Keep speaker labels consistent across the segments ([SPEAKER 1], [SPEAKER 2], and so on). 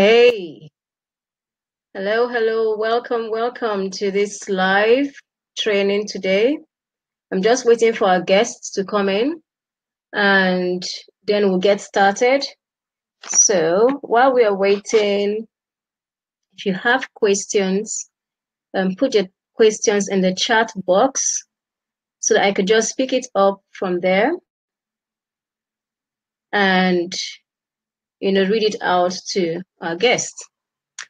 [SPEAKER 1] Hey, hello, hello, welcome, welcome to this live training today. I'm just waiting for our guests to come in and then we'll get started. So while we are waiting, if you have questions, um, put your questions in the chat box so that I could just pick it up from there and you know read it out to our guests.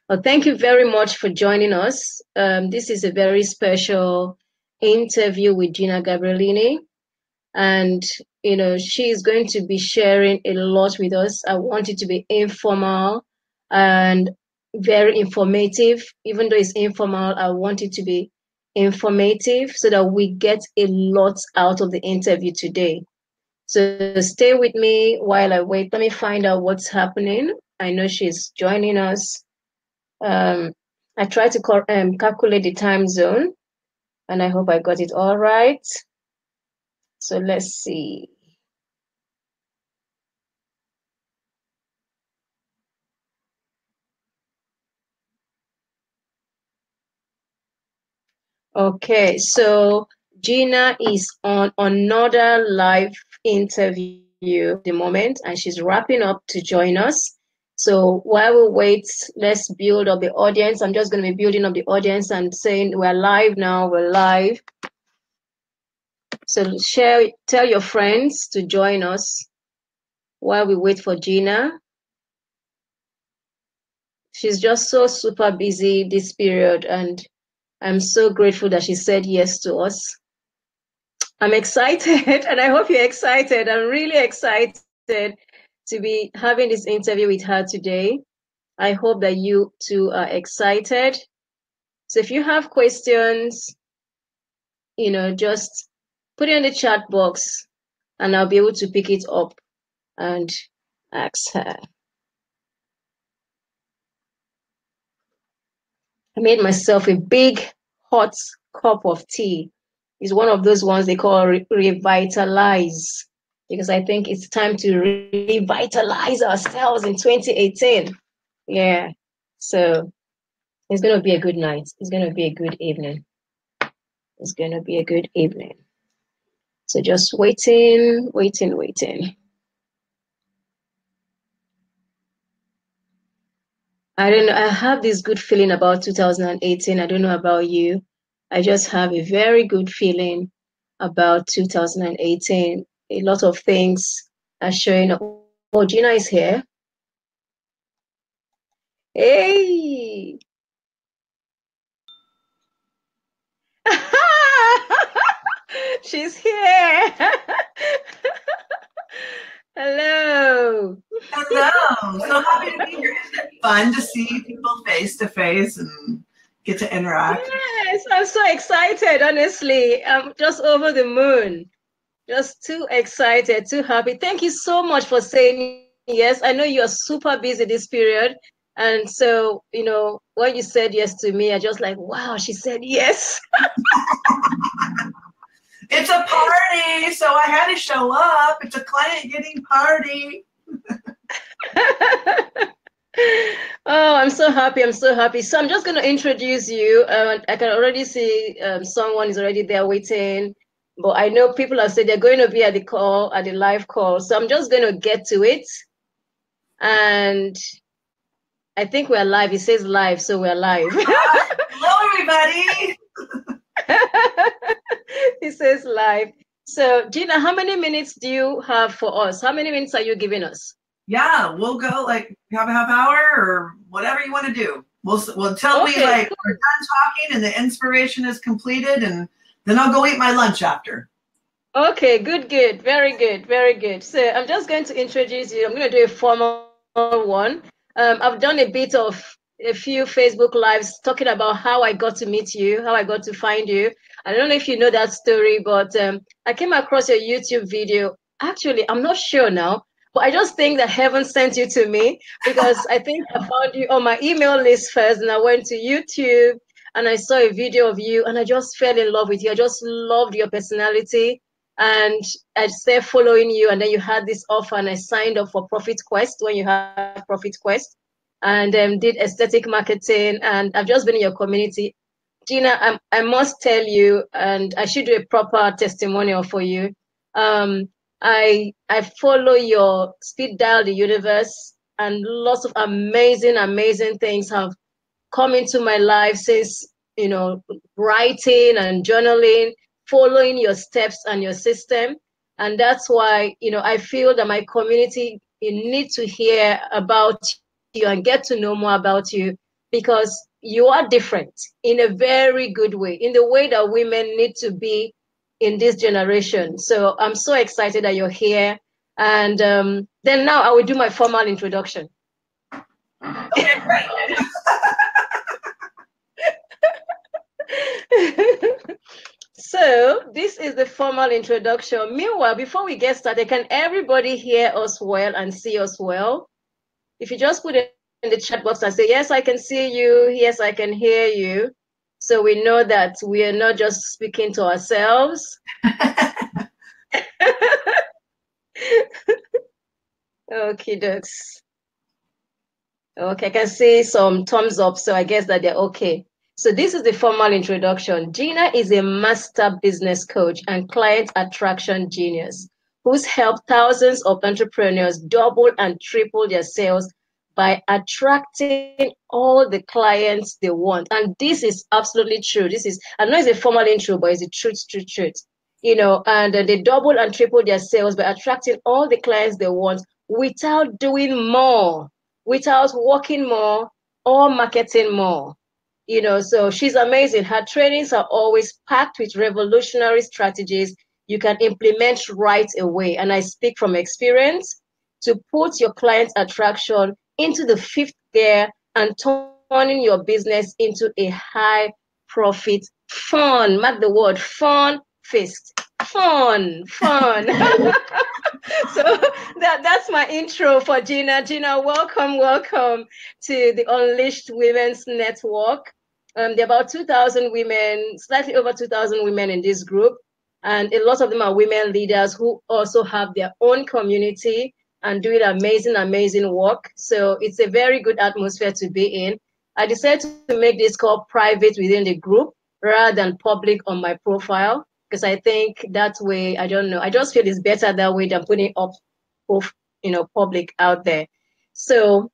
[SPEAKER 1] Well, thank you very much for joining us. Um, this is a very special interview with Jeanna Gabellini, and you know she is going to be sharing a lot with us. I want it to be informal and very informative. Even though it's informal, I want it to be informative so that we get a lot out of the interview today. So stay with me while I wait. Let me find out what's happening. I know she's joining us. Um, I tried to call, um, calculate the time zone and I hope I got it all right. So let's see. Okay, so Jeanna is on another live interview the moment and she's wrapping up to join us. So while we wait, let's build up the audience. I'm just going to be building up the audience and saying we're live now, we're live. So share, tell your friends to join us while we wait for Jeanna. She's just so super busy this period and I'm so grateful that she said yes to us. I'm excited and I hope you're excited. I'm really excited to be having this interview with her today. I hope that you too are excited. So if you have questions, you know, just put it in the chat box and I'll be able to pick it up and ask her. I made myself a big hot cup of tea. It's one of those ones they call re revitalize because I think it's time to revitalize ourselves in 2018. Yeah. So it's going to be a good night. It's going to be a good evening. It's going to be a good evening. So just waiting, waiting, waiting. I don't know. I have this good feeling about 2018. I don't know about you. I just have a very good feeling about 2018. A lot of things are showing up. Oh, Jeanna is here. Hey! She's here. Hello.
[SPEAKER 2] Hello. So happy to be here. Isn't it fun to see people face to face and get to interact?
[SPEAKER 1] Yes, I'm so excited, honestly. I'm just over the moon. Just too excited, too happy. Thank you so much for saying yes. I know you're super busy this period. And so, you know, when you said yes to me, I just like, wow, she said yes.
[SPEAKER 2] it's a party, so I had to show up. It's a client getting party.
[SPEAKER 1] oh, I'm so happy. I'm so happy. So I'm just going to introduce you. Uh, I can already see um, someone is already there waiting. But I know people have said they're going to be at the call, at the live call. So I'm just going to get to it. And I think we're live. It says live, so we're live.
[SPEAKER 2] Hello, everybody.
[SPEAKER 1] it says live. So, Jeanna, how many minutes do you have for us? How many minutes are you giving us?
[SPEAKER 2] Yeah, we'll go like have a half hour or whatever you want to do. We'll we'll tell okay, me like cool. we're done talking and the inspiration is completed, and then I'll go eat my lunch after.
[SPEAKER 1] Okay, good, good, very good, very good. So I'm just going to introduce you. I'm going to do a formal one. Um, I've done a bit of a few Facebook lives talking about how I got to meet you, how I got to find you. I don't know if you know that story, but um, I came across your YouTube video. Actually, I'm not sure now, but I just think that heaven sent you to me because I think I found you on my email list first, and I went to YouTube and I saw a video of you, and I just fell in love with you. I just loved your personality and I started following you, and then you had this offer, and I signed up for Profit Quest when you had Profit Quest. and um, did aesthetic marketing. And I've just been in your community. Jeanna, I, I must tell you, and I should do a proper testimonial for you. Um, I I follow your speed dial the universe, and lots of amazing, amazing things have come into my life since you know writing and journaling, following your steps and your system, and that's why you know I feel that my community need to hear about you and get to know more about you because you are different in a very good way, in the way that women need to be in this generation. So I'm so excited that you're here. And um, then now I will do my formal introduction. So this is the formal introduction. Meanwhile, before we get started, can everybody hear us well and see us well? If you just put it in the chat box and say, yes, I can see you. Yes, I can hear you. So we know that we are not just speaking to ourselves. okay, ducks. Okay, I can see some thumbs up, so I guess that they're okay. So this is the formal introduction. Jeanna is a master business coach and client attraction genius who's helped thousands of entrepreneurs double and triple their sales by attracting all the clients they want. And this is absolutely true. This is, I know it's a formal intro, but it's the truth, truth, truth. You know, and uh, they double and triple their sales by attracting all the clients they want without doing more, without working more or marketing more. You know, so she's amazing. Her trainings are always packed with revolutionary strategies you can implement right away. And I speak from experience to put your client attraction into the fifth gear and turning your business into a high profit fun mark the word fun fist. Fun fun. So that that's my intro for jeanna. Jeanna welcome welcome to the unleashed women's network. Um, there are about 2000 women slightly over 2000 women in this group and a lot of them are women leaders who also have their own community and doing amazing, amazing work. So it's a very good atmosphere to be in. I decided to make this call private within the group rather than public on my profile because I think that way, I don't know, I just feel it's better that way than putting up, you know, public out there. So,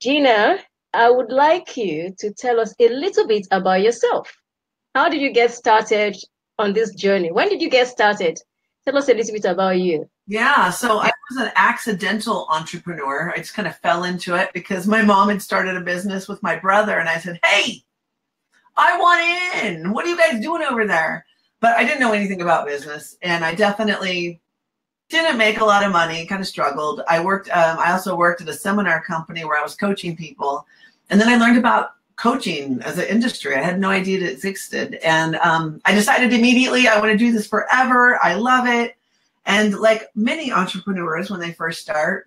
[SPEAKER 1] Jeanna, I would like you to tell us a little bit about yourself. How did you get started on this journey? When did you get started? Tell us a little bit about you.
[SPEAKER 2] Yeah, so I was an accidental entrepreneur. I just kind of fell into it because my mom had started a business with my brother, and I said, Hey, I want in. What are you guys doing over there? But I didn't know anything about business, and I definitely didn't make a lot of money, kind of struggled. I worked, um, I also worked at a seminar company where I was coaching people. And then I learned about coaching as an industry. I had no idea it existed. And um, I decided immediately I want to do this forever. I love it. And like many entrepreneurs, when they first start,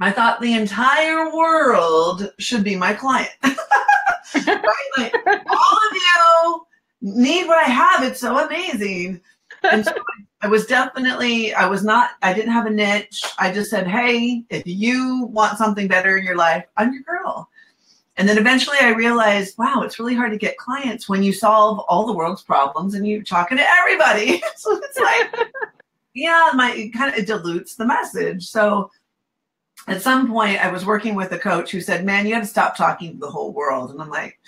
[SPEAKER 2] I thought the entire world should be my client. right? Like, all of you need what I have. It's so amazing. And so I was definitely, I was not, I didn't have a niche. I just said, hey, if you want something better in your life, I'm your girl. And then eventually I realized, wow, it's really hard to get clients when you solve all the world's problems and you're talking to everybody. so it's like, yeah, my it kind of it dilutes the message. So at some point I was working with a coach who said, Man, you have to stop talking to the whole world. And I'm like,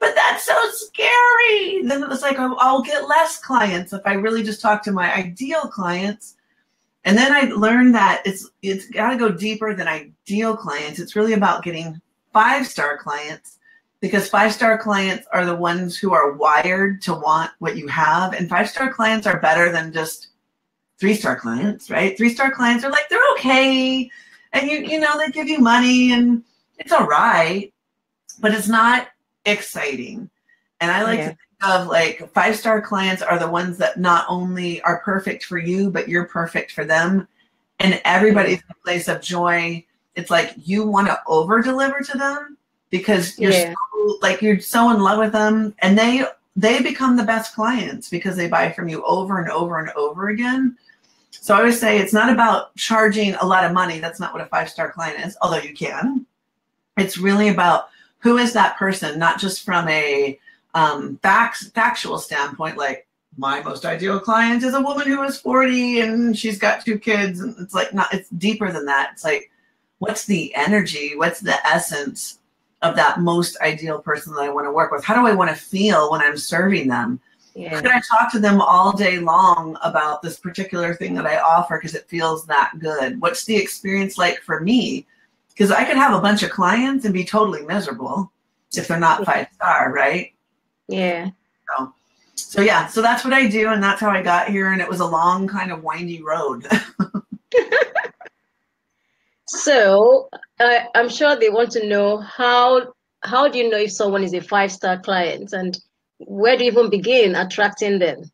[SPEAKER 2] but that's so scary. Then it was like, I'll, I'll get less clients if I really just talk to my ideal clients. And then I learned that it's it's got to go deeper than ideal clients. It's really about getting five star clients because five star clients are the ones who are wired to want what you have, and five star clients are better than just three star clients, right? Three star clients are like, they're okay. And you, you know, they give you money and it's all right, but it's not exciting. And I like yeah. to think of like five star clients are the ones that not only are perfect for you, but you're perfect for them. And everybody's in a place of joy. It's like you want to over deliver to them because you're yeah. so, like you're so in love with them and they they become the best clients because they buy from you over and over and over again. So I always say it's not about charging a lot of money. That's not what a five star client is, although you can. it's really about who is that person, not just from a um, factual standpoint, like my most ideal client is a woman who is 40 and she's got two kids. And it's like, not, it's deeper than that. It's like, what's the energy? What's the essence of that most ideal person that I want to work with? How do I want to feel when I'm serving them? Yeah. Could I talk to them all day long about this particular thing that I offer because it feels that good? What's the experience like for me? Because I could have a bunch of clients and be totally miserable if they're not five star, right?
[SPEAKER 1] Yeah.
[SPEAKER 2] So, so yeah, so that's what I do, and that's how I got here, and it was a long, kind of windy road.
[SPEAKER 1] so uh, I'm sure they want to know how how do you know if someone is a five star client, and where do you even begin attracting them?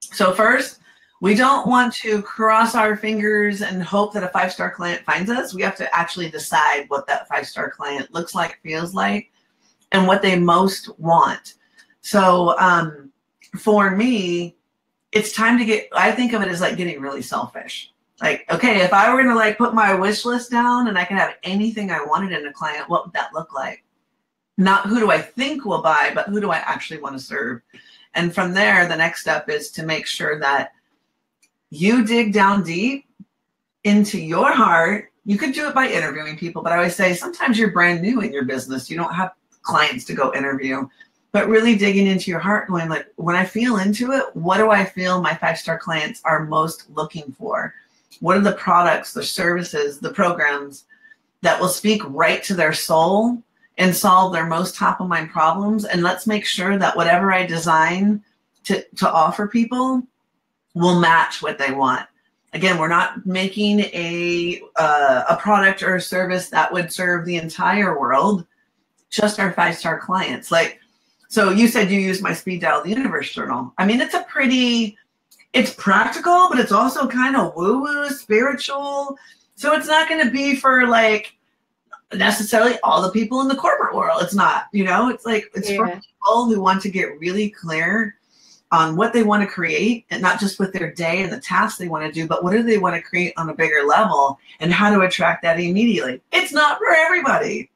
[SPEAKER 2] So first, we don't want to cross our fingers and hope that a five star client finds us. We have to actually decide what that five star client looks like, feels like, and what they most want. So um, for me, it's time to get, I think of it as like getting really selfish. Like, okay, if I were going to like put my wish list down and I could have anything I wanted in a client, what would that look like? Not who do I think will buy, but who do I actually want to serve? And from there, the next step is to make sure that you dig down deep into your heart. You could do it by interviewing people, but I always say sometimes you're brand new in your business. You don't have clients to go interview, but really digging into your heart, going like, when I feel into it, what do I feel my five star clients are most looking for? What are the products, the services, the programs that will speak right to their soul and solve their most top of mind problems. And let's make sure that whatever I design to, to offer people will match what they want. Again, we're not making a uh, a product or a service that would serve the entire world, just our five star clients. Like, so you said you use my speed dial the universe journal. I mean, it's a pretty, it's practical, but it's also kind of woo woo spiritual. So it's not going to be for like necessarily all the people in the corporate world. It's not, you know, it's like it's yeah. for people who want to get really clear on what they want to create and not just with their day and the tasks they want to do, but what do they want to create on a bigger level and how to attract that immediately. It's not for everybody.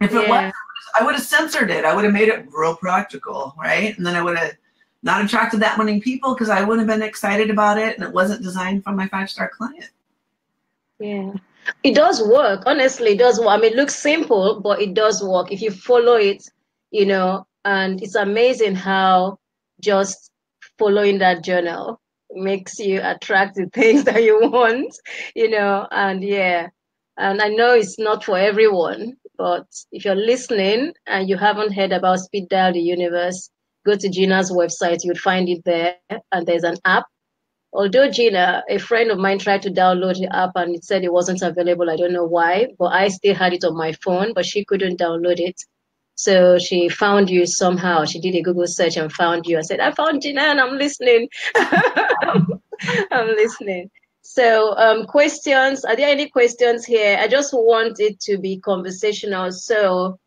[SPEAKER 2] If yeah. it was, I would have censored it. I would have made it real practical, right? And then I would have not attracted that many people because I wouldn't have been excited about it and it wasn't designed for my five star client.
[SPEAKER 1] Yeah. It does work. Honestly, it does work. I mean, it looks simple, but it does work if you follow it, you know, and it's amazing how just following that journal makes you attract the things that you want, you know, and yeah. And I know it's not for everyone, but if you're listening and you haven't heard about Speed Dial the Universe, go to Jeanna's website. You'll find it there. And there's an app although Jeanna, a friend of mine tried to download the app and it said it wasn't available. I don't know why, but I still had it on my phone, but she couldn't download it. So she found you somehow. She did a Google search and found you. I said, I found Jeanna and I'm listening. I'm listening. So, um, questions. Are there any questions here? I just want it to be conversational. So,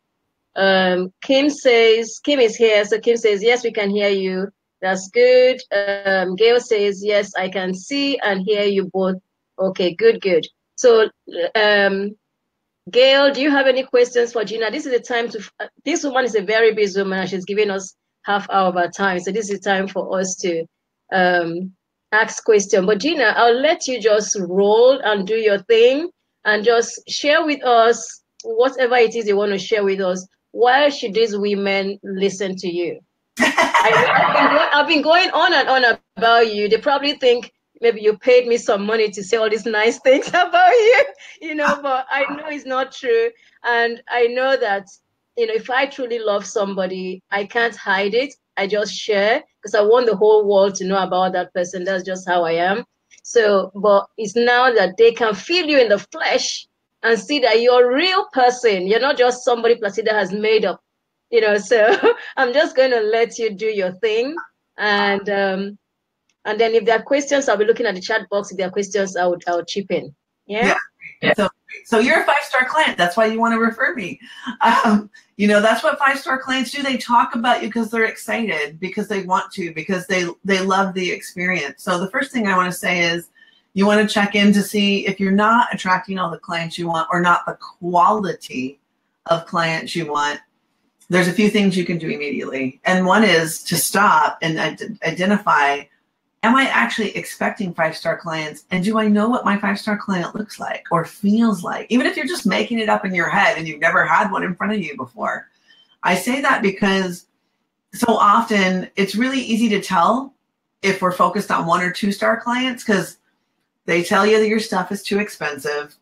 [SPEAKER 1] um, Kim says, Kim is here. So, Kim says, Yes, we can hear you. That's good. Um, Gail says, yes, I can see and hear you both. Okay, good, good. So, um, Gail, do you have any questions for Jeanna? This is the time to, uh, this woman is a very busy woman and she's giving us half hour of her time. So this is the time for us to um, ask question. But Jeanna, I'll let you just roll and do your thing and just share with us whatever it is you want to share with us. Why should these women listen to you? I, have been going, been going on and on about you. They probably think maybe you paid me some money to say all these nice things about you, you know, but I know it's not true. And I know that, you know, if I truly love somebody, I can't hide it. I just share because I want the whole world to know about that person. That's just how I am. So, but it's now that they can feel you in the flesh and see that you're a real person. You're not just somebody Placida has made up you know so i'm just going to let you do your thing. And um and then if there are questions i'll be looking at the chat box. If there are questions i would i would chip in. Yeah,
[SPEAKER 2] yeah. so so you're a five star client. That's why you want to refer me. Um, you know that's what five star clients do. They talk about you because they're excited because they want to because they they love the experience. So the first thing i want to say is you want to check in to see if you're not attracting all the clients you want or not the quality of clients you want, there's a few things you can do immediately. And one is to stop and identify am I actually expecting five star clients? And do I know what my five star client looks like or feels like? Even if you're just making it up in your head and you've never had one in front of you before. I say that because so often it's really easy to tell if we're focused on one or two star clients because they tell you that your stuff is too expensive.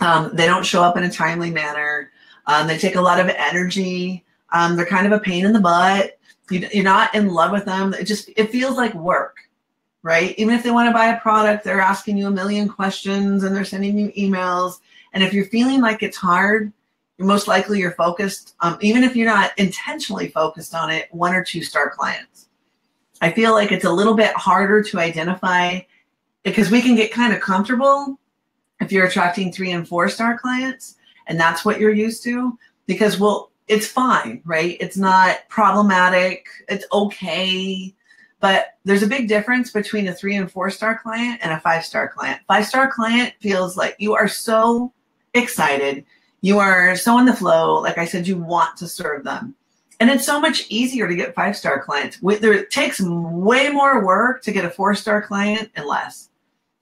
[SPEAKER 2] Um, they don't show up in a timely manner. Um, they take a lot of energy. Um, they're kind of a pain in the butt. You, you're not in love with them. It just it feels like work, right? Even if they want to buy a product, they're asking you a million questions and they're sending you emails. And if you're feeling like it's hard, most likely you're focused, um, even if you're not intentionally focused on it, one or two star clients. I feel like it's a little bit harder to identify because we can get kind of comfortable if you're attracting three and four star clients and that's what you're used to because well it's fine right? It's not problematic. It's okay. But there's a big difference between a three and four star client and a five star client. Five star client feels like you are so excited. You are so in the flow. Like i said you want to serve them. And it's so much easier to get five star clients. It takes way more work to get a four star client and less.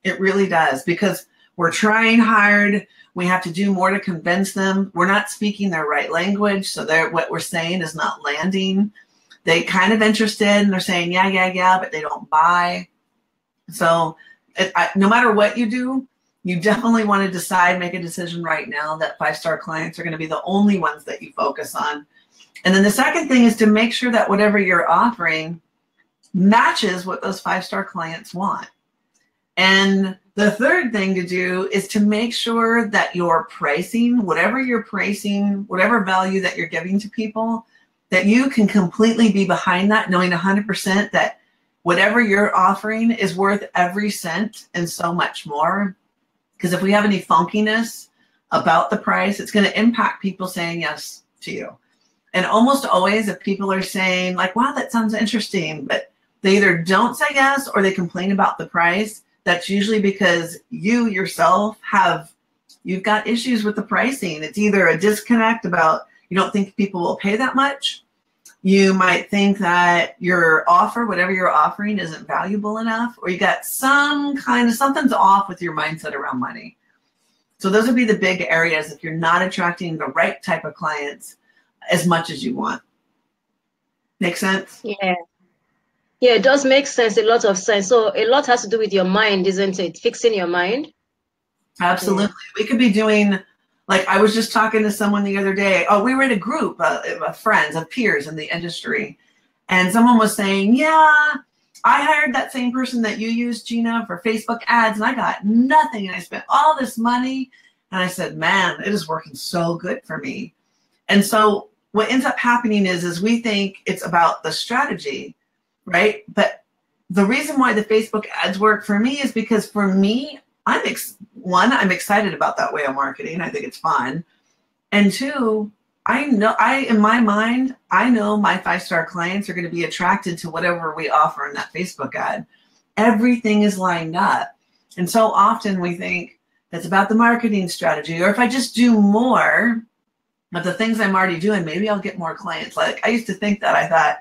[SPEAKER 2] It really does because we're trying hard we have to do more to convince them. We're not speaking their right language so they're what we're saying is not landing. They kind of interested and they're saying yeah yeah yeah but they don't buy. So it, I, no matter what you do you definitely want to decide make a decision right now that five star clients are going to be the only ones that you focus on. And then the second thing is to make sure that whatever you're offering matches what those five star clients want and the third thing to do is to make sure that your pricing, whatever you're pricing, whatever value that you're giving to people, that you can completely be behind that, knowing 100% that whatever you're offering is worth every cent and so much more. Because if we have any funkiness about the price, it's going to impact people saying yes to you. And almost always, if people are saying, like, wow, that sounds interesting, but they either don't say yes or they complain about the price, that's usually because you yourself have you've got issues with the pricing. It's either a disconnect about you don't think people will pay that much. You might think that your offer, whatever you're offering, isn't valuable enough, or you got some kind of something's off with your mindset around money. So those would be the big areas if you're not attracting the right type of clients as much as you want. Make sense?
[SPEAKER 1] Yeah. Yeah, it does make sense, a lot of sense. So a lot has to do with your mind, isn't it? Fixing your mind.
[SPEAKER 2] Absolutely. Yeah. We could be doing like I was just talking to someone the other day. Oh, we were in a group uh, of friends, of peers in the industry, and someone was saying, "Yeah, I hired that same person that you used, Jeanna, for Facebook ads, and I got nothing, and I spent all this money." And I said, "Man, it is working so good for me." And so what ends up happening is, is we think it's about the strategy, right? But the reason why the Facebook ads work for me is because for me, I'm ex- one, I'm excited about that way of marketing. I think it's fun. And two, I know I in my mind, I know my five-star clients are going to be attracted to whatever we offer in that Facebook ad. Everything is lined up. And so often we think it's about the marketing strategy, or if I just do more of the things I'm already doing, maybe I'll get more clients. Like I used to think that I thought,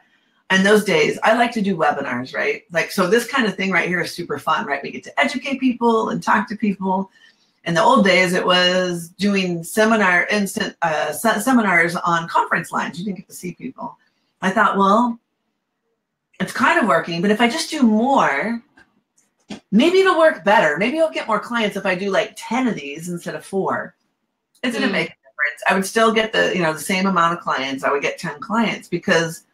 [SPEAKER 2] and those days i like to do webinars right? Like so this kind of thing right here is super fun right? We get to educate people and talk to people. In the old days it was doing seminar instant uh, seminars on conference lines. You didn't get to see people. I thought well it's kind of working but if i just do more maybe it'll work better. Maybe i'll get more clients if i do like 10 of these instead of four. It's going to mm. make a difference. I would still get the you know the same amount of clients. I would get 10 clients because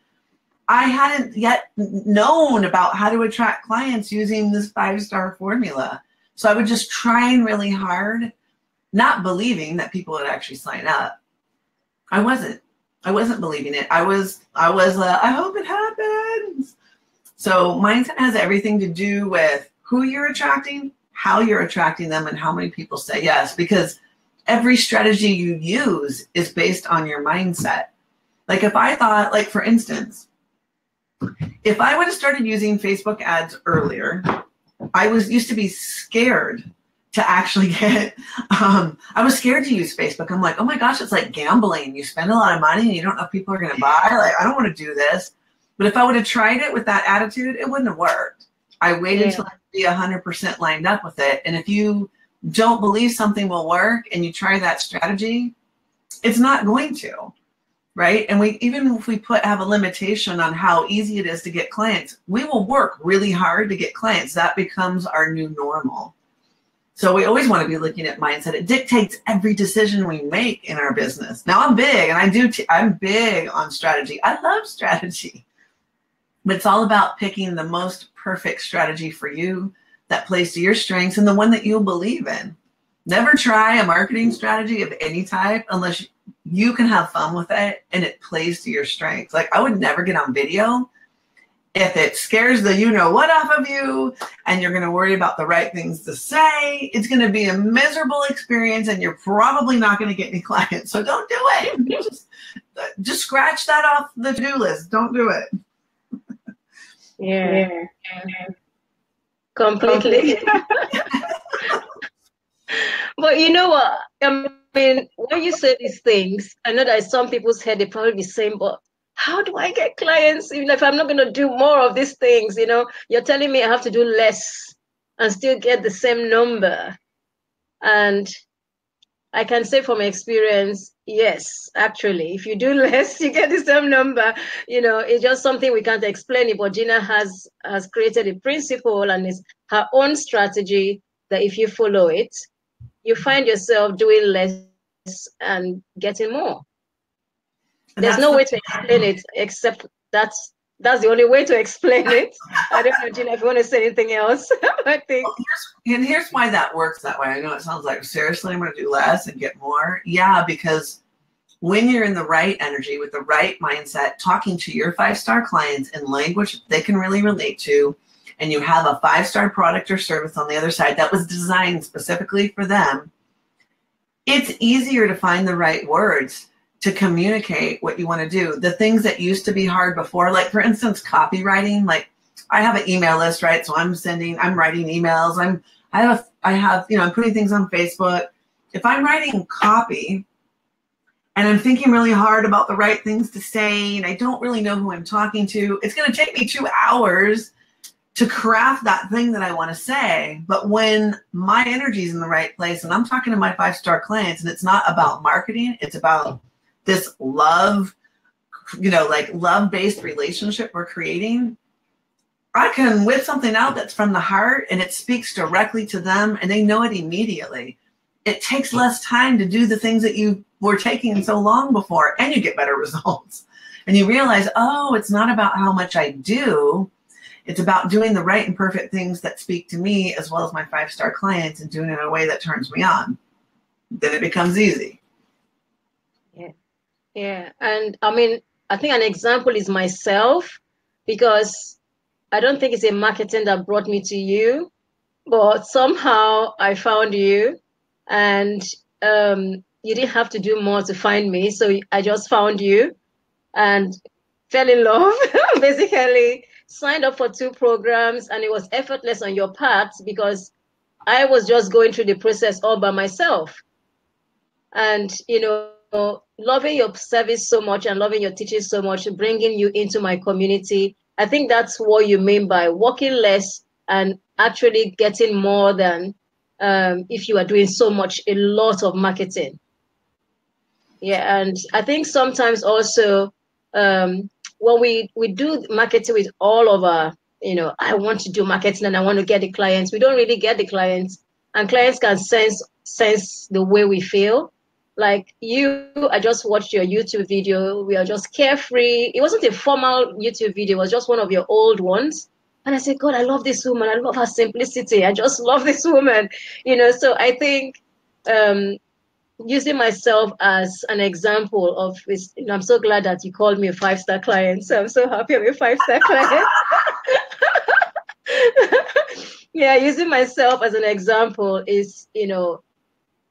[SPEAKER 2] I hadn't yet known about how to attract clients using this five star formula. So I was just trying really hard, not believing that people would actually sign up. I wasn't. I wasn't believing it. I was. I was. Uh, I hope it happens. So mindset has everything to do with who you're attracting, how you're attracting them, and how many people say yes. Because every strategy you use is based on your mindset. Like if I thought, like for instance, if I would have started using Facebook ads earlier, I was used to be scared to actually get um, i was scared to use facebook. I'm like oh my gosh it's like gambling. You spend a lot of money and you don't know if people are going to buy. Like i don't want to do this. But if i would have tried it with that attitude it wouldn't have worked. I waited until i be 100% lined up with it. And if you don't believe something will work and you try that strategy it's not going to right and we even if we put have a limitation on how easy it is to get clients we will work really hard to get clients that becomes our new normal so we always want to be looking at mindset. It dictates every decision we make in our business. Now I'm big and I do, I'm big on strategy. I love strategy, but it's all about picking the most perfect strategy for you that plays to your strengths and the one that you believe in. Never try a marketing strategy of any type unless you can have fun with it and it plays to your strengths. Like I would never get on video if it scares the you know what off of you and you're going to worry about the right things to say, it's going to be a miserable experience and you're probably not going to get any clients. So don't do it. just, just scratch that off the to do list. Don't do it.
[SPEAKER 1] Yeah. yeah. Completely. but you know what? I mean, when you say these things, I know that some people's head they probably be saying, but how do I get clients even if I'm not going to do more of these things? You know, you're telling me I have to do less and still get the same number. And I can say from experience, yes, actually, if you do less, you get the same number. You know, it's just something we can't explain it, but Jeanna has has created a principle and it's her own strategy that if you follow it, you find yourself doing less and getting more. There's no way to explain it except that's that's the only way to explain it. I don't know, Jeanna, if you want to say anything else. I think.
[SPEAKER 2] Well, here's, and here's why that works that way. I know it sounds like seriously, I'm going to do less and get more. Yeah, because when you're in the right energy with the right mindset, talking to your five star clients in language they can really relate to, and you have a five star product or service on the other side that was designed specifically for them, it's easier to find the right words to communicate what you want to do. The things that used to be hard before, like for instance, copywriting, like I have an email list, right? So I'm sending, I'm writing emails. I'm, I have, a, I have, you know, I'm putting things on Facebook. If I'm writing copy and I'm thinking really hard about the right things to say and I don't really know who I'm talking to, it's going to take me two hours to craft that thing that I want to say. But when my energy is in the right place and I'm talking to my five star clients and it's not about marketing, it's about this love, you know, like love based relationship we're creating, I can whip something out that's from the heart and it speaks directly to them and they know it immediately. It takes less time to do the things that you were taking so long before and you get better results. And you realize, oh, it's not about how much I do. It's about doing the right and perfect things that speak to me as well as my five star clients and doing it in a way that turns me on. Then it becomes easy.
[SPEAKER 1] Yeah, Yeah. and I mean, I think an example is myself because I don't think it's a marketing that brought me to you, but somehow I found you, and um, you didn't have to do more to find me. So I just found you, and fell in love. basically, signed up for two programs, and it was effortless on your part because I was just going through the process all by myself, and you know loving your service so much and loving your teaching so much, bringing you into my community. I think that's what you mean by working less and actually getting more than um, if you are doing so much, a lot of marketing. Yeah, and I think sometimes also um, when we we do marketing with all of our, you know, I want to do marketing and I want to get the clients. We don't really get the clients, and clients can sense sense the way we feel. Like you i just watched your youtube video. We are just carefree. It wasn't a formal youtube video. It was just one of your old ones. And i said god i love this woman. I love her simplicity. I just love this woman. You know so i think um using myself as an example of this you know, i'm so glad that you called me a five star client so i'm so happy i'm a five star client yeah using myself as an example is you know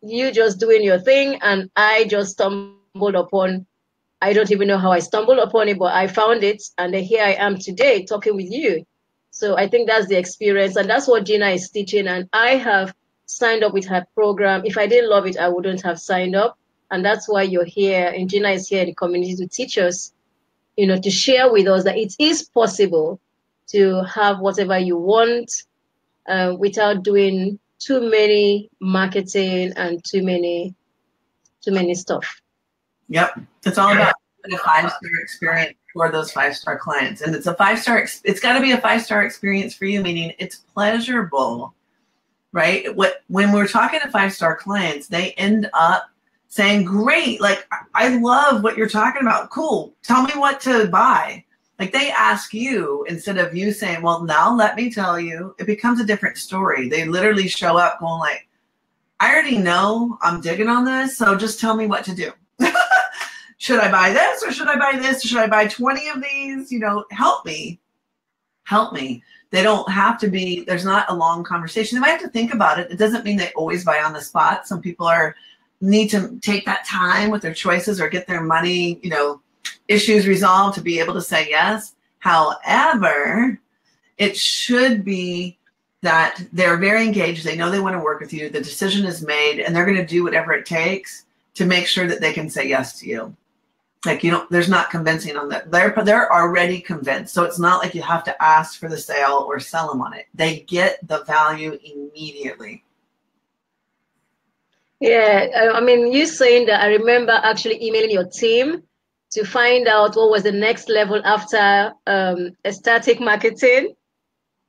[SPEAKER 1] you just doing your thing and I just stumbled upon I don't even know how I stumbled upon it, but I found it and here I am today talking with you. So I think that's the experience and that's what Jeanna is teaching. And I have signed up with her program. If I didn't love it, I wouldn't have signed up. And that's why you're here. And Jeanna is here in the community to teach us, you know, to share with us that it is possible to have whatever you want uh, without doing too many marketing and too many too many stuff.
[SPEAKER 2] Yep, it's all about a five star experience for those five star clients, and it's a five star. It's got to be a five star experience for you, meaning it's pleasurable, right? What when we're talking to five star clients, they end up saying, "Great, like I love what you're talking about. Cool, tell me what to buy." Like they ask you instead of you saying, Well, now let me tell you, it becomes a different story. They literally show up going like, I already know I'm digging on this, so just tell me what to do. should I buy this or should I buy this? Should I buy 20 of these? You know, help me. Help me. They don't have to be, there's not a long conversation. They might have to think about it. It doesn't mean they always buy on the spot. Some people are need to take that time with their choices or get their money, you know, issues resolved to be able to say yes. However, it should be that they're very engaged. They know they want to work with you. The decision is made, and they're going to do whatever it takes to make sure that they can say yes to you. Like you know, there's not convincing on that. They're they're already convinced, so it's not like you have to ask for the sale or sell them on it. They get the value immediately.
[SPEAKER 1] Yeah, I mean, you saying that. I remember actually emailing your team to find out what was the next level after um, static marketing,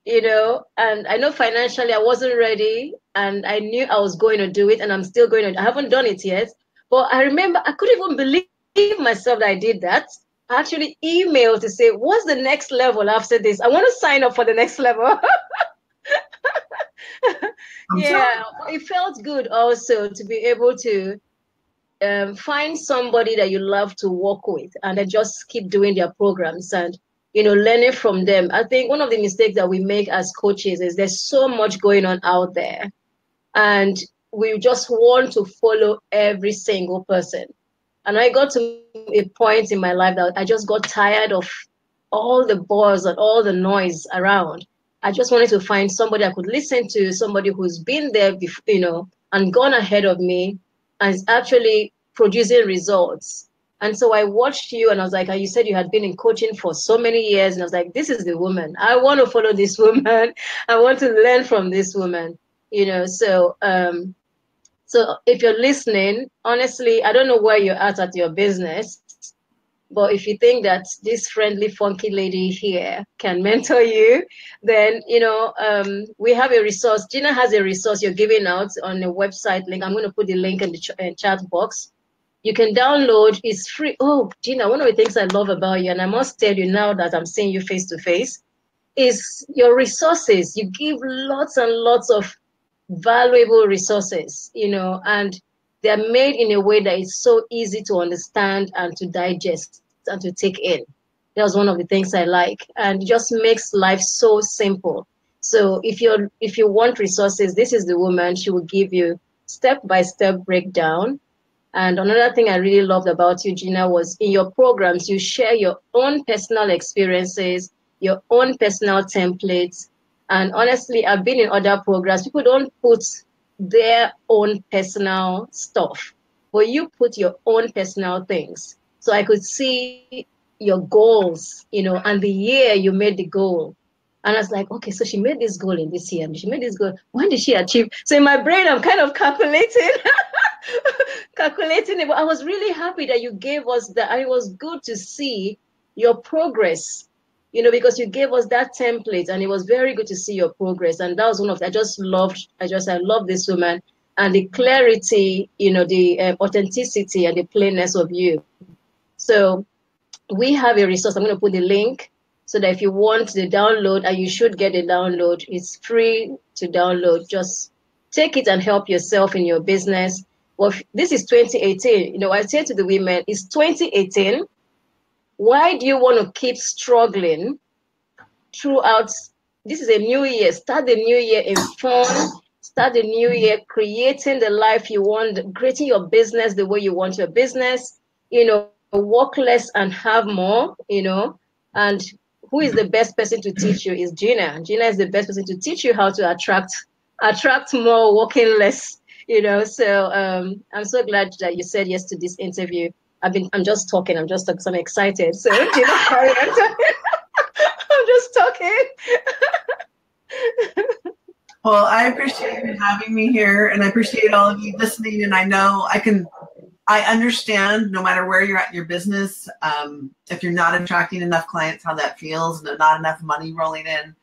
[SPEAKER 1] you know. And I know financially I wasn't ready, and I knew I was going to do it, and I'm still going to. I haven't done it yet, but I remember I couldn't even believe myself that I did that. I actually emailed to say, "What's the next level after this? I want to sign up for the next level." yeah, it felt good also to be able to um, find somebody that you love to work with and then just keep doing their programs and you know learning from them i think one of the mistakes that we make as coaches is there's so much going on out there and we just want to follow every single person and i got to a point in my life that i just got tired of all the buzz and all the noise around i just wanted to find somebody i could listen to somebody who's been there before you know and gone ahead of me and is actually producing results. And so I watched you and I was like, you said you had been in coaching for so many years. And I was like, this is the woman. I want to follow this woman. I want to learn from this woman. You know, so um, so if you're listening, honestly, I don't know where you're at at your business, but if you think that this friendly, funky lady here can mentor you, then you know um, we have a resource. Jeanna has a resource you're giving out on the website link. I'm going to put the link in the ch- uh, chat box. You can download. It's free. Oh, Jeanna, one of the things I love about you, and I must tell you now that I'm seeing you face to face, is your resources. You give lots and lots of valuable resources. You know, and they're made in a way that is so easy to understand and to digest and to take in. That was one of the things I like, and just makes life so simple. So if you're if you want resources, this is the woman. She will give you step by step breakdown. And another thing I really loved about you, Jeanna, was in your programs you share your own personal experiences, your own personal templates. And honestly, I've been in other programs. People don't put their own personal stuff, but you put your own personal things. So I could see your goals, you know, and the year you made the goal. And I was like, okay, so she made this goal in this year. She made this goal. When did she achieve? So in my brain, I'm kind of calculating, calculating it. But I was really happy that you gave us that. And it was good to see your progress you know, because you gave us that template and it was very good to see your progress. And that was one of, I just loved, I just, I love this woman and the clarity, you know, the uh, authenticity and the plainness of you. So we have a resource. I'm going to put the link so that if you want the download, and you should get a download, it's free to download. Just take it and help yourself in your business. Well, this is 2018. You know, I say to the women, it's 2018 why do you want to keep struggling throughout? This is a new year. Start the new year in fun. Start the new year creating the life you want, creating your business the way you want your business. You know, work less and have more. You know, and who is the best person to teach you is Jeanna. Jeanna is the best person to teach you how to attract attract more, working less. You know, so um, I'm so glad that you said yes to this interview. I've been, I'm just talking. I'm just I'm excited. So, you know, I'm just talking.
[SPEAKER 2] well, I appreciate you having me here, and I appreciate all of you listening. And I know I can I understand no matter where you're at in your business, um, if you're not attracting enough clients, how that feels, and not enough money rolling in.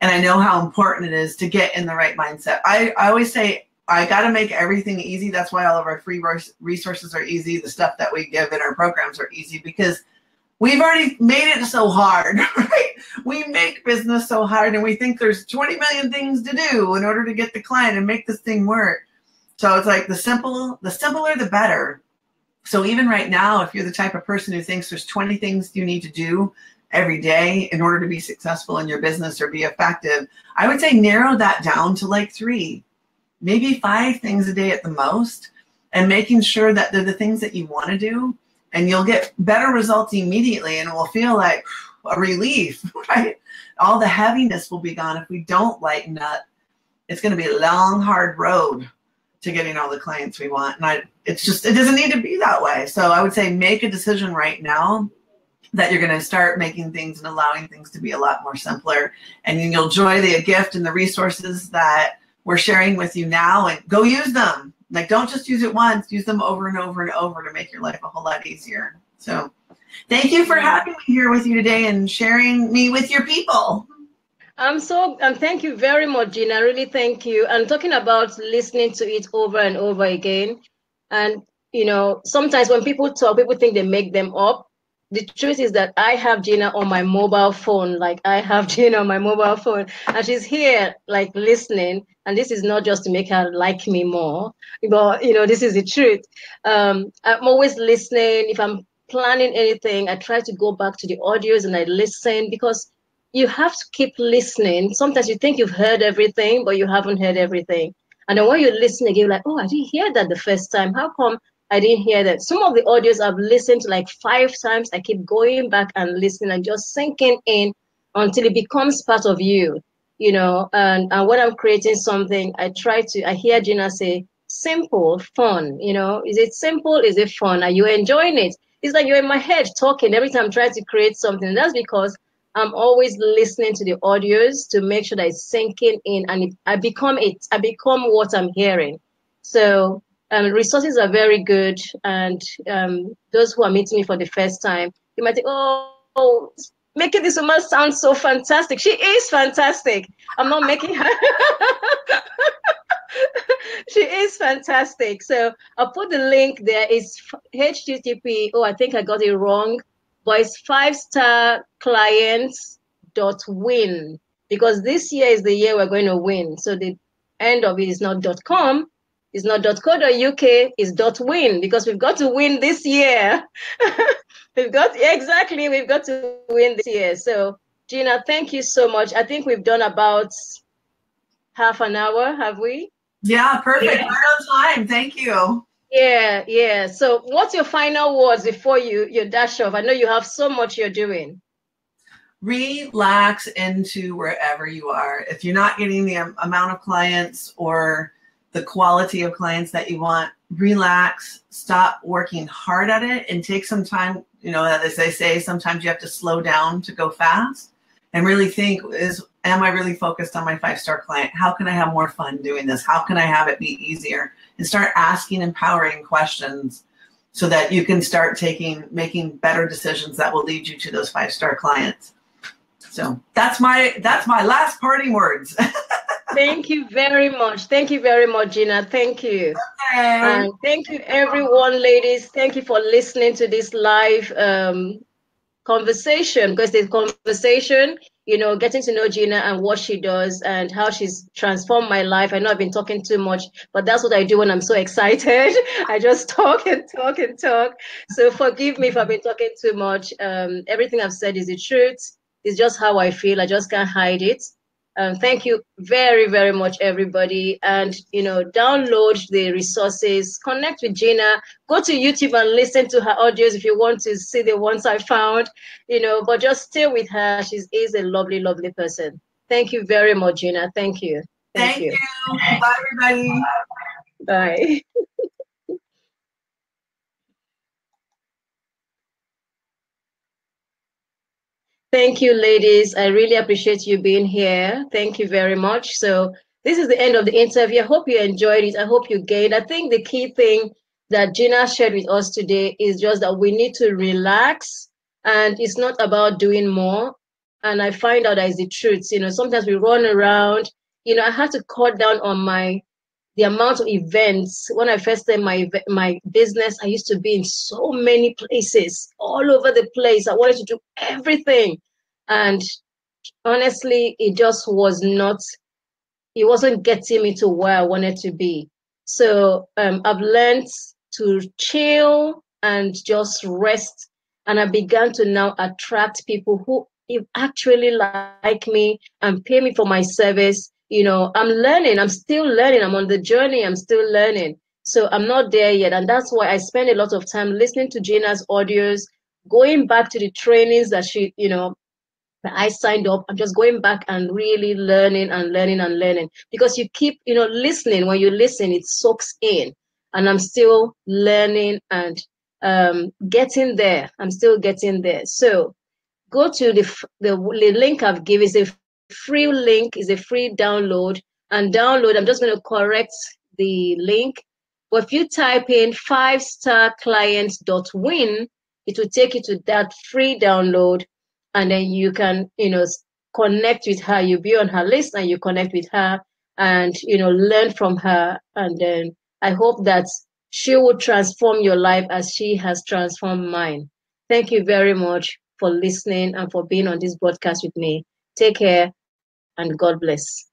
[SPEAKER 2] And I know how important it is to get in the right mindset. I, I always say, I got to make everything easy. That's why all of our free resources are easy. The stuff that we give in our programs are easy because we've already made it so hard, right? We make business so hard and we think there's 20 million things to do in order to get the client and make this thing work. So it's like the simple, the simpler, the better. So even right now, if you're the type of person who thinks there's 20 things you need to do every day in order to be successful in your business or be effective, I would say narrow that down to like three, maybe five things a day at the most, and making sure that they're the things that you want to do. And you'll get better results immediately and it will feel like a relief, right? All the heaviness will be gone if we don't lighten up. It's going to be a long, hard road to getting all the clients we want. And I, it's just, it doesn't need to be that way. So I would say make a decision right now that you're going to start making things and allowing things to be a lot more simpler. And you'll enjoy the gift and the resources that we're sharing with you now and go use them. Like, don't just use it once, use them over and over and over to make your life a whole lot easier. So, thank you for having me here with you today and sharing me with your people.
[SPEAKER 1] I'm so, and thank you very much, Jeanna. Really thank you. And talking about listening to it over and over again. And, you know, sometimes when people talk, people think they make them up. The truth is that I have Jeanna on my mobile phone. Like I have Jeanna on my mobile phone, and she's here, like listening. And this is not just to make her like me more, but you know, this is the truth. Um, I'm always listening. If I'm planning anything, I try to go back to the audios and I listen because you have to keep listening. Sometimes you think you've heard everything, but you haven't heard everything. And then when you listen again, you're like, oh, I didn't hear that the first time. How come I didn't hear that? Some of the audios I've listened to like five times. I keep going back and listening and just sinking in until it becomes part of you, you know. And, and when I'm creating something, I try to, I hear Jeanna say, simple, fun, you know. Is it simple? Is it fun? Are you enjoying it? It's like you're in my head talking every time I'm trying to create something. That's because I'm always listening to the audios to make sure that it's sinking in and it, I become it. I become what I'm hearing. So um, resources are very good. And um, those who are meeting me for the first time, you might think, oh, oh making this woman sound so fantastic. She is fantastic. I'm not making her. she is fantastic. So I'll put the link there. It's HTTP. Oh, I think I got it wrong but it's five star clients dot win because this year is the year we're going to win. So the end of it is not dot com, it's not dot co dot uk, it's dot win because we've got to win this year. we've got exactly we've got to win this year. So Jeanna, thank you so much. I think we've done about half an hour, have we?
[SPEAKER 2] Yeah, perfect. Yeah. Right on time. Thank you.
[SPEAKER 1] Yeah, yeah. So, what's your final words before you you dash off? I know you have so much you're doing.
[SPEAKER 2] Relax into wherever you are. If you're not getting the amount of clients or the quality of clients that you want, relax. Stop working hard at it and take some time. You know, as they say, sometimes you have to slow down to go fast and really think: Is am I really focused on my five star client? How can I have more fun doing this? How can I have it be easier? and start asking empowering questions so that you can start taking making better decisions that will lead you to those five star clients so that's my that's my last parting words
[SPEAKER 1] thank you very much thank you very much jeanna thank you okay. and thank you everyone ladies thank you for listening to this live um, conversation because the conversation you know, getting to know Jeanna and what she does and how she's transformed my life. I know I've been talking too much, but that's what I do when I'm so excited. I just talk and talk and talk. So forgive me if I've been talking too much. Um, everything I've said is the truth. It's just how I feel. I just can't hide it. Um, thank you very, very much, everybody. And, you know, download the resources, connect with Jeanna, go to YouTube and listen to her audios if you want to see the ones I found, you know, but just stay with her. She is a lovely, lovely person. Thank you very much, Jeanna. Thank you.
[SPEAKER 2] Thank, Thank you. you. Bye, everybody.
[SPEAKER 1] Bye. Thank you, ladies. I really appreciate you being here. Thank you very much. So this is the end of the interview. I hope you enjoyed it. I hope you gained. I think the key thing that Jeanna shared with us today is just that we need to relax and it's not about doing more. And I find out that is the truth. You know, sometimes we run around. You know, I had to cut down on my the amount of events. When I first started my my business, I used to be in so many places, all over the place. I wanted to do everything, and honestly, it just was not. It wasn't getting me to where I wanted to be. So um, I've learned to chill and just rest, and I began to now attract people who actually like me and pay me for my service you know, I'm learning, I'm still learning, I'm on the journey, I'm still learning. So I'm not there yet. And that's why I spend a lot of time listening to Jeanna's audios, going back to the trainings that she, you know, that I signed up. I'm just going back and really learning and learning and learning because you keep, you know, listening. When you listen, it soaks in. And I'm still learning and um, getting there. I'm still getting there. So go to the, the, the link I've given is a free link is a free download. And download i'm just going to correct the link. But if you type in five star clients.win it will take you to that free download. And then you can you know connect with her. You be on her list and you connect with her and you know learn from her. And then i hope that she will transform your life as she has transformed mine. Thank you very much for listening and for being on this broadcast with me. Take care and God bless.